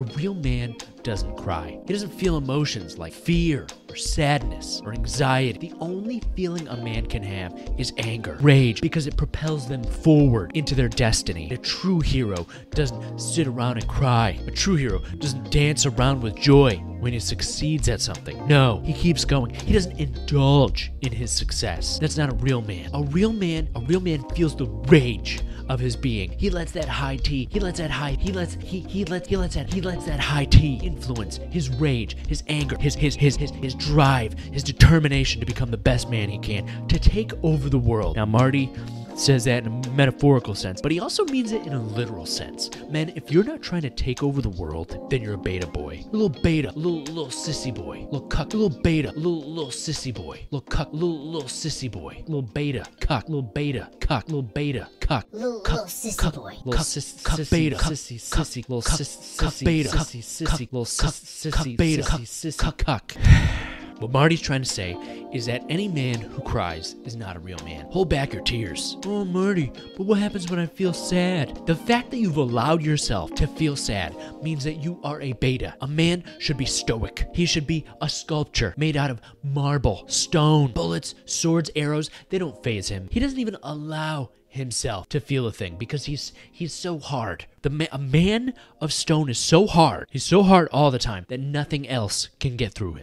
A real man doesn't cry. He doesn't feel emotions like fear or sadness or anxiety. The only feeling a man can have is anger, rage, because it propels them forward into their destiny. A true hero doesn't sit around and cry. A true hero doesn't dance around with joy when he succeeds at something. No, he keeps going. He doesn't indulge in his success. That's not a real man. A real man, a real man feels the rage of his being. He lets that high T, he lets that high, he lets he he lets he lets that he lets that high T influence his rage, his anger, his his his his his drive, his determination to become the best man he can, to take over the world. Now Marty says that in a metaphorical sense, but he also means it in a literal sense. Man, if you're not trying to take over the world, then you're a beta boy. A little beta, little little sissy boy, little cuck, little beta, little little sissy boy, little cuck, little little sissy boy, little beta, cuck, little beta, cuck, little beta, cuck, Little, cuck, little sissy boy. little sis, cuck beta, sissy, sissy, little sis, cuck beta, sissy, sissy, little sis, cuck beta, sissy, cuck, cuck. What Marty's trying to say is that any man who cries is not a real man. Hold back your tears. Oh, Marty, but what happens when I feel sad? The fact that you've allowed yourself to feel sad means that you are a beta. A man should be stoic. He should be a sculpture made out of marble, stone, bullets, swords, arrows. They don't faze him. He doesn't even allow himself to feel a thing because he's he's so hard. The ma- a man of stone is so hard. He's so hard all the time that nothing else can get through him.